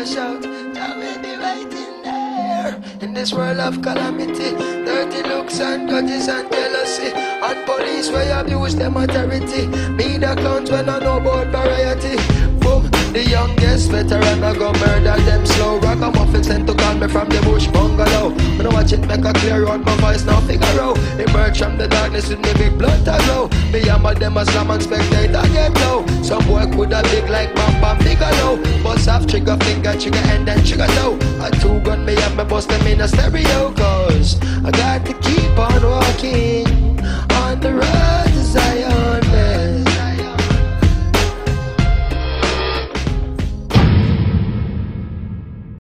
right in there. In this world of calamity, dirty looks and grudges and jealousy, and police where abuse them authority. Me the clowns when I know about variety. Boom, the youngest veteran I go murder them slow. Ragamuffin sent to call me from the bush bungalow. When I watch it make a clear out my voice now figure out. Emerge from the darkness with me big blood to glow. Me hammer them a slam and spectator. Some boy could have big like Bam Bam Bigelow. Bust off trigger finger, trigger and then trigger toe. A two gun me and me bust them in a stereo. Cause I got to keep on walking on the road.